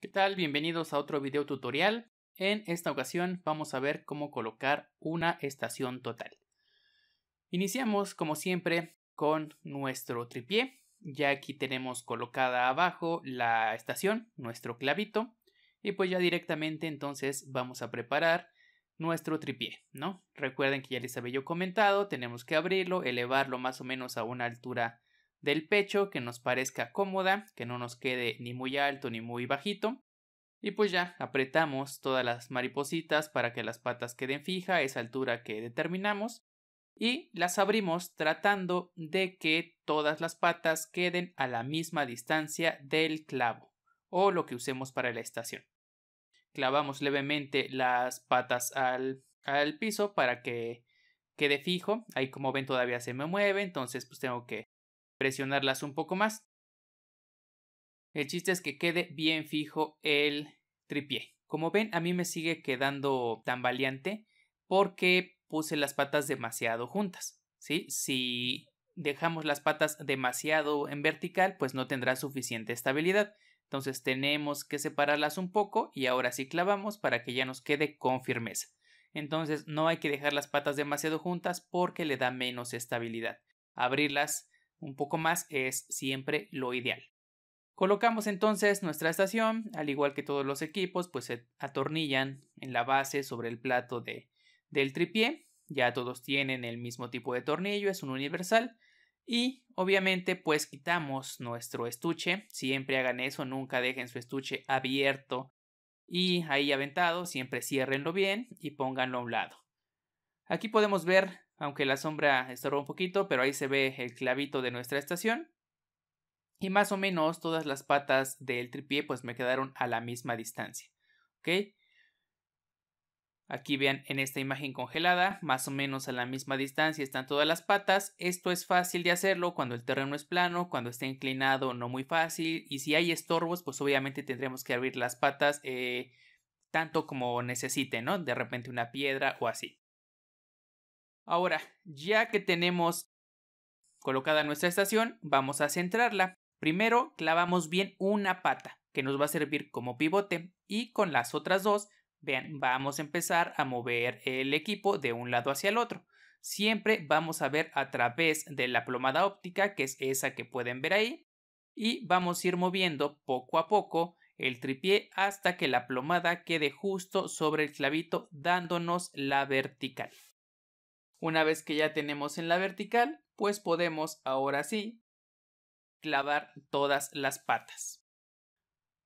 ¿Qué tal? Bienvenidos a otro video tutorial. En esta ocasión vamos a ver cómo colocar una estación total. Iniciamos como siempre con nuestro tripié. Ya aquí tenemos colocada abajo la estación, nuestro clavito. Y pues ya directamente entonces vamos a preparar nuestro tripié, ¿no? Recuerden que ya les había yo comentado, tenemos que abrirlo, elevarlo más o menos a una altura del pecho que nos parezca cómoda, que no nos quede ni muy alto ni muy bajito. Y pues ya apretamos todas las maripositas para que las patas queden fijas a esa altura que determinamos y las abrimos tratando de que todas las patas queden a la misma distancia del clavo o lo que usemos para la estación. Clavamos levemente las patas al, al piso para que quede fijo. Ahí como ven todavía se me mueve, entonces pues tengo que presionarlas un poco más. El chiste es que quede bien fijo el tripié. Como ven, a mí me sigue quedando tambaleante porque puse las patas demasiado juntas. ¿sí? Si dejamos las patas demasiado en vertical, pues no tendrá suficiente estabilidad. Entonces tenemos que separarlas un poco y ahora sí clavamos para que ya nos quede con firmeza. Entonces no hay que dejar las patas demasiado juntas porque le da menos estabilidad. Abrirlas un poco más es siempre lo ideal. Colocamos entonces nuestra estación, al igual que todos los equipos, pues se atornillan en la base sobre el plato de, del tripié. Ya todos tienen el mismo tipo de tornillo, es un universal. Y obviamente pues quitamos nuestro estuche, siempre hagan eso, nunca dejen su estuche abierto y ahí aventado, siempre ciérrenlo bien y pónganlo a un lado. Aquí podemos ver aunque la sombra estorba un poquito, pero ahí se ve el clavito de nuestra estación. Y más o menos todas las patas del tripié pues me quedaron a la misma distancia. ¿Ok? Aquí vean en esta imagen congelada, más o menos a la misma distancia están todas las patas. Esto es fácil de hacerlo cuando el terreno es plano, cuando está inclinado no muy fácil. Y si hay estorbos, pues obviamente tendremos que abrir las patas eh, tanto como necesite, ¿no? De repente una piedra o así. Ahora, ya que tenemos colocada nuestra estación, vamos a centrarla. Primero clavamos bien una pata, que nos va a servir como pivote, y con las otras dos, vean, vamos a empezar a mover el equipo de un lado hacia el otro. Siempre vamos a ver a través de la plomada óptica, que es esa que pueden ver ahí, y vamos a ir moviendo poco a poco el tripié hasta que la plomada quede justo sobre el clavito dándonos la vertical. Una vez que ya tenemos en la vertical, pues podemos ahora sí clavar todas las patas.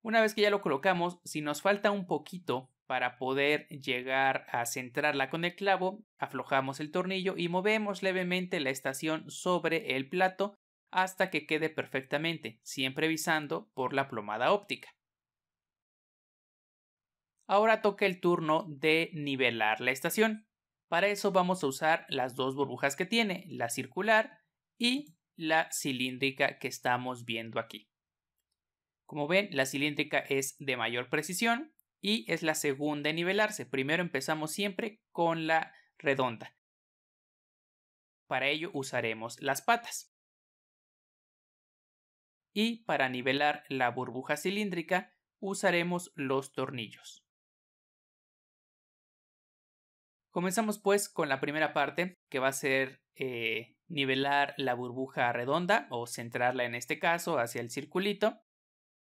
Una vez que ya lo colocamos, si nos falta un poquito para poder llegar a centrarla con el clavo, aflojamos el tornillo y movemos levemente la estación sobre el plato hasta que quede perfectamente, siempre visando por la plomada óptica. Ahora toca el turno de nivelar la estación. Para eso vamos a usar las dos burbujas que tiene, la circular y la cilíndrica que estamos viendo aquí. Como ven, la cilíndrica es de mayor precisión y es la segunda en nivelarse. Primero empezamos siempre con la redonda. Para ello usaremos las patas. Y para nivelar la burbuja cilíndrica usaremos los tornillos. Comenzamos pues con la primera parte que va a ser eh, nivelar la burbuja redonda o centrarla en este caso hacia el circulito.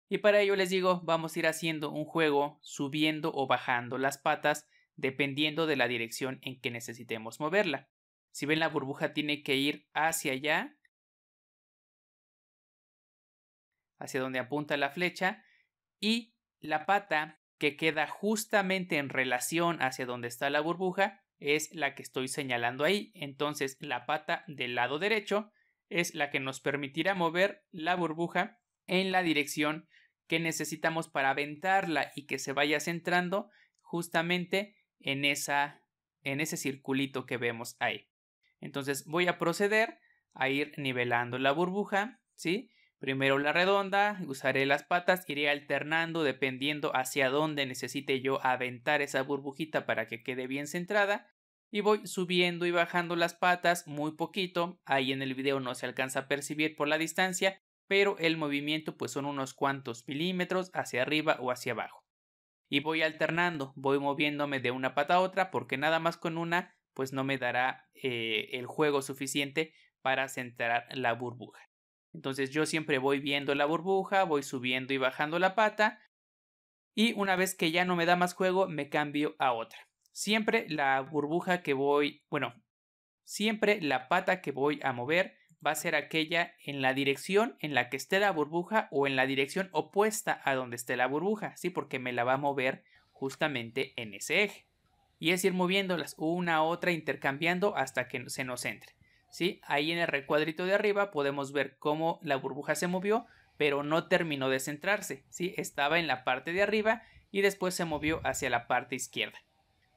Y para ello les digo, vamos a ir haciendo un juego subiendo o bajando las patas dependiendo de la dirección en que necesitemos moverla. Si ven la burbuja tiene que ir hacia allá, hacia donde apunta la flecha, y la pata que queda justamente en relación hacia donde está la burbuja es la que estoy señalando ahí. Entonces la pata del lado derecho es la que nos permitirá mover la burbuja en la dirección que necesitamos para aventarla y que se vaya centrando justamente en esa en ese circulito que vemos ahí. Entonces voy a proceder a ir nivelando la burbuja, ¿sí? Primero la redonda, usaré las patas, iré alternando dependiendo hacia dónde necesite yo aventar esa burbujita para que quede bien centrada. Y voy subiendo y bajando las patas muy poquito, ahí en el video no se alcanza a percibir por la distancia, pero el movimiento pues son unos cuantos milímetros hacia arriba o hacia abajo. Y voy alternando, voy moviéndome de una pata a otra porque nada más con una pues no me dará eh, el juego suficiente para centrar la burbuja. Entonces yo siempre voy viendo la burbuja, voy subiendo y bajando la pata y una vez que ya no me da más juego me cambio a otra. Siempre la burbuja que voy, bueno, siempre la pata que voy a mover va a ser aquella en la dirección en la que esté la burbuja o en la dirección opuesta a donde esté la burbuja, ¿sí? Porque me la va a mover justamente en ese eje. Y es ir moviéndolas una a otra, intercambiando hasta que se nos entre. ¿Sí? Ahí en el recuadrito de arriba podemos ver cómo la burbuja se movió, pero no terminó de centrarse, ¿sí? Estaba en la parte de arriba y después se movió hacia la parte izquierda.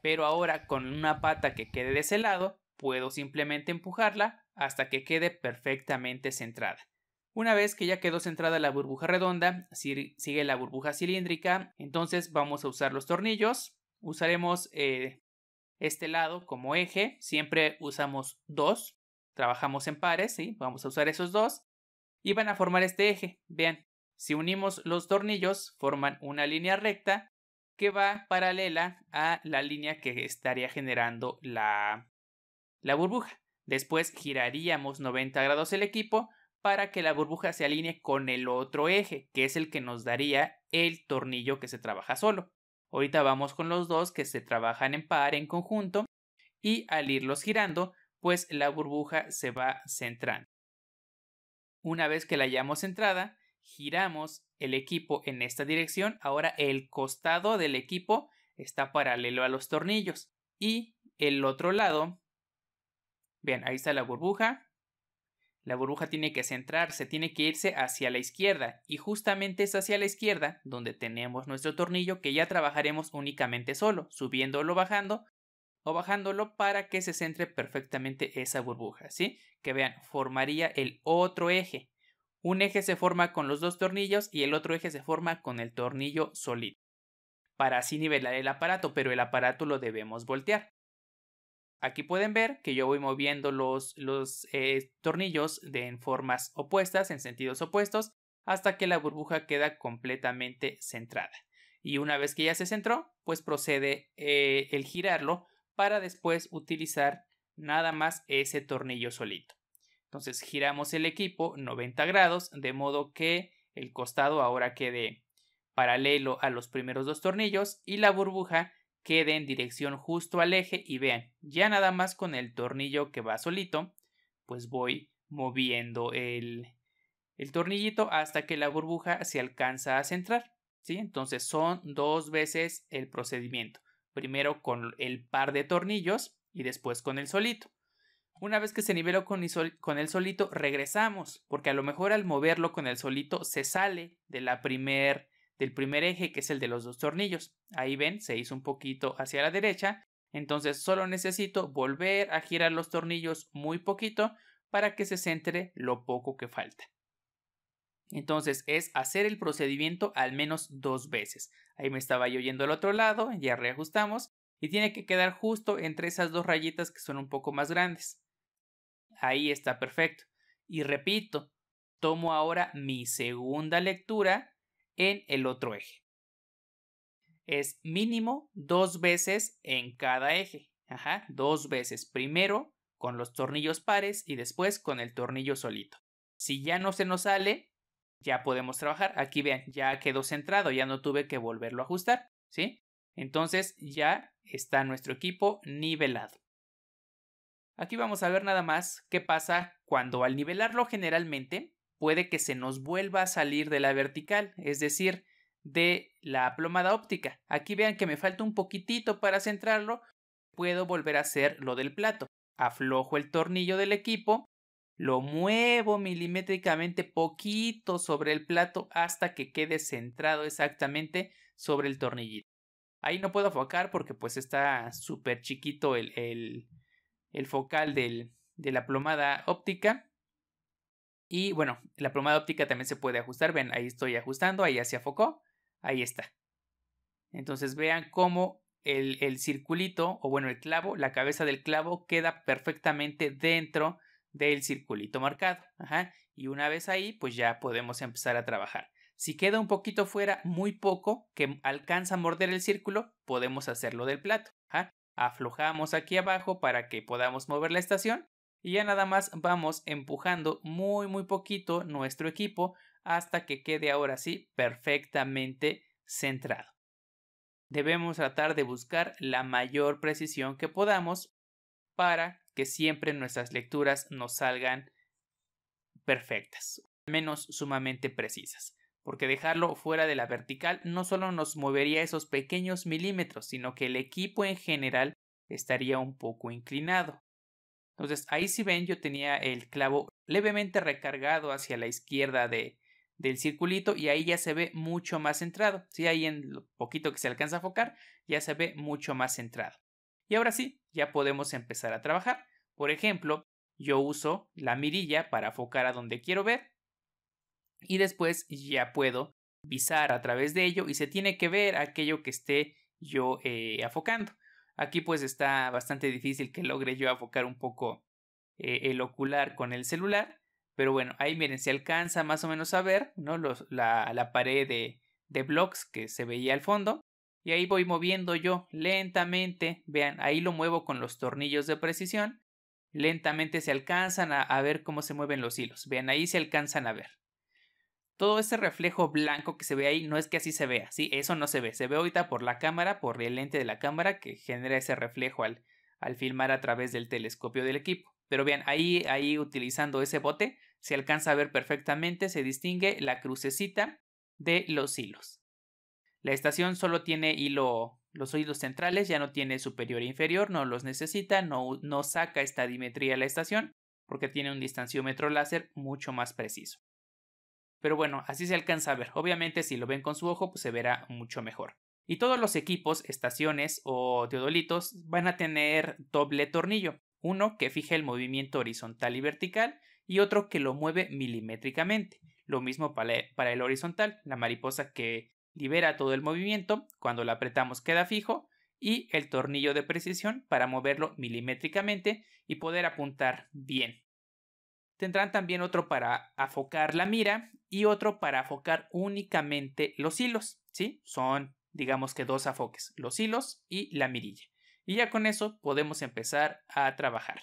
Pero ahora con una pata que quede de ese lado, puedo simplemente empujarla hasta que quede perfectamente centrada. Una vez que ya quedó centrada la burbuja redonda, sigue la burbuja cilíndrica, entonces vamos a usar los tornillos. Usaremos eh, este lado como eje, siempre usamos dos, trabajamos en pares, ¿sí? Vamos a usar esos dos y van a formar este eje. Vean, si unimos los tornillos, forman una línea recta que va paralela a la línea que estaría generando la, la burbuja. Después giraríamos 90 grados el equipo para que la burbuja se alinee con el otro eje, que es el que nos daría el tornillo que se trabaja solo. Ahorita vamos con los dos que se trabajan en par, en conjunto, y al irlos girando, pues la burbuja se va centrando. Una vez que la hayamos centrada, giramos el equipo en esta dirección. Ahora el costado del equipo está paralelo a los tornillos y el otro lado, vean, ahí está la burbuja. La burbuja tiene que centrarse, tiene que irse hacia la izquierda y justamente es hacia la izquierda donde tenemos nuestro tornillo que ya trabajaremos únicamente solo, subiéndolo, bajando o bajándolo para que se centre perfectamente esa burbuja, ¿sí? Que vean, formaría el otro eje. Un eje se forma con los dos tornillos y el otro eje se forma con el tornillo solito. Para así nivelar el aparato, pero el aparato lo debemos voltear. Aquí pueden ver que yo voy moviendo los, los eh, tornillos de, en formas opuestas, en sentidos opuestos, hasta que la burbuja queda completamente centrada. Y una vez que ya se centró, pues procede eh, el girarlo para después utilizar nada más ese tornillo solito. Entonces giramos el equipo 90 grados de modo que el costado ahora quede paralelo a los primeros dos tornillos y la burbuja quede en dirección justo al eje y vean, ya nada más con el tornillo que va solito, pues voy moviendo el, el tornillito hasta que la burbuja se alcanza a centrar. ¿sí? Entonces son dos veces el procedimiento primero con el par de tornillos y después con el solito. Una vez que se niveló con el solito, regresamos, porque a lo mejor al moverlo con el solito se sale de la primer, del primer eje, que es el de los dos tornillos. Ahí ven, se hizo un poquito hacia la derecha, entonces solo necesito volver a girar los tornillos muy poquito para que se centre lo poco que falta. Entonces es hacer el procedimiento al menos dos veces. Ahí me estaba yo yendo al otro lado, ya reajustamos y tiene que quedar justo entre esas dos rayitas que son un poco más grandes. Ahí está perfecto. Y repito, tomo ahora mi segunda lectura en el otro eje. Es mínimo dos veces en cada eje. Ajá, dos veces. Primero con los tornillos pares y después con el tornillo solito. Si ya no se nos sale, ya podemos trabajar. Aquí vean, ya quedó centrado, ya no tuve que volverlo a ajustar, ¿sí? Entonces ya está nuestro equipo nivelado. Aquí vamos a ver nada más qué pasa cuando al nivelarlo generalmente puede que se nos vuelva a salir de la vertical, es decir, de la plomada óptica. Aquí vean que me falta un poquitito para centrarlo, puedo volver a hacer lo del plato. Aflojo el tornillo del equipo lo muevo milimétricamente poquito sobre el plato hasta que quede centrado exactamente sobre el tornillito. Ahí no puedo focar porque pues está súper chiquito el, el, el focal del, de la plomada óptica. Y bueno, la plomada óptica también se puede ajustar. Ven, ahí estoy ajustando, ahí ya se afocó. Ahí está. Entonces vean cómo el, el circulito, o bueno, el clavo, la cabeza del clavo queda perfectamente dentro del circulito marcado. Y una vez ahí, pues ya podemos empezar a trabajar. Si queda un poquito fuera, muy poco, que alcanza a morder el círculo, podemos hacerlo del plato. Aflojamos aquí abajo para que podamos mover la estación y ya nada más vamos empujando muy muy poquito nuestro equipo hasta que quede ahora sí perfectamente centrado. Debemos tratar de buscar la mayor precisión que podamos para que siempre nuestras lecturas nos salgan perfectas, menos sumamente precisas, porque dejarlo fuera de la vertical no solo nos movería esos pequeños milímetros, sino que el equipo en general estaría un poco inclinado. Entonces ahí si ven yo tenía el clavo levemente recargado hacia la izquierda de, del circulito y ahí ya se ve mucho más centrado. Sí, ahí en lo poquito que se alcanza a focar ya se ve mucho más centrado. Y ahora sí, ya podemos empezar a trabajar. Por ejemplo, yo uso la mirilla para focar a donde quiero ver y después ya puedo visar a través de ello y se tiene que ver aquello que esté yo eh, afocando. Aquí pues está bastante difícil que logre yo afocar un poco eh, el ocular con el celular, pero bueno, ahí miren, se alcanza más o menos a ver, ¿no? Los, la, la pared de, de blocks que se veía al fondo. Y ahí voy moviendo yo lentamente, vean, ahí lo muevo con los tornillos de precisión. Lentamente se alcanzan a, ver cómo se mueven los hilos. Vean, ahí se alcanzan a ver todo ese reflejo blanco que se ve ahí no es que así se vea, sí, eso no se ve, se ve ahorita por la cámara, por el lente de la cámara que genera ese reflejo al, al filmar a través del telescopio del equipo. Pero vean, ahí, ahí utilizando ese bote se alcanza a ver perfectamente, se distingue la crucecita de los hilos. La estación solo tiene hilo, los hilos centrales, ya no tiene superior e inferior, no los necesita, no, saca esta dimetría la estación porque tiene un distanciómetro láser mucho más preciso. Pero bueno, así se alcanza a ver. Obviamente si lo ven con su ojo, pues se verá mucho mejor. Y todos los equipos, estaciones o teodolitos van a tener doble tornillo. Uno que fija el movimiento horizontal y vertical y otro que lo mueve milimétricamente. Lo mismo para el horizontal, la mariposa que libera todo el movimiento, cuando la apretamos queda fijo, y el tornillo de precisión para moverlo milimétricamente y poder apuntar bien. Tendrán también otro para afocar la mira y otro para afocar únicamente los hilos, ¿sí? Son, digamos que dos afoques, los hilos y la mirilla. Y ya con eso podemos empezar a trabajar.